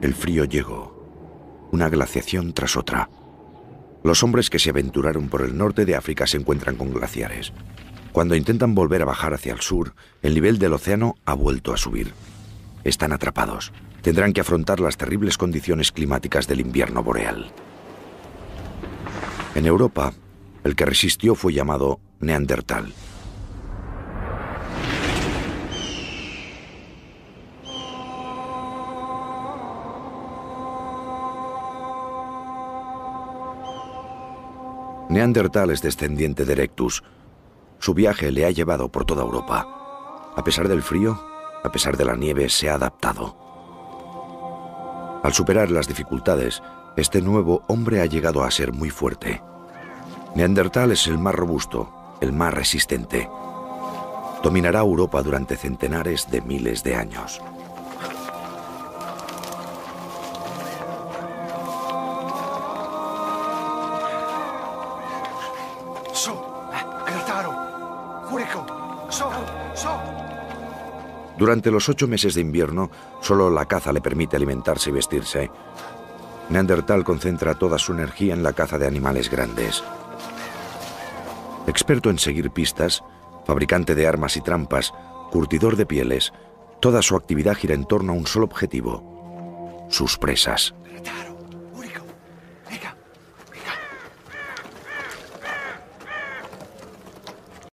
el frío llegó, una glaciación tras otra. Los hombres que se aventuraron por el norte de África se encuentran con glaciares. Cuando intentan volver a bajar hacia el sur, el nivel del océano ha vuelto a subir. Están atrapados. Tendrán que afrontar las terribles condiciones climáticas del invierno boreal. En Europa, el que resistió fue llamado Neandertal. Neandertal es descendiente de Erectus. Su viaje le ha llevado por toda Europa. A pesar del frío, a pesar de la nieve, se ha adaptado. Al superar las dificultades, este nuevo hombre ha llegado a ser muy fuerte. Neandertal es el más robusto, el más resistente. Dominará Europa durante centenares de miles de años. Durante los ocho meses de invierno, solo la caza le permite alimentarse y vestirse. Neandertal concentra toda su energía en la caza de animales grandes. Experto en seguir pistas, fabricante de armas y trampas, curtidor de pieles, toda su actividad gira en torno a un solo objetivo, sus presas.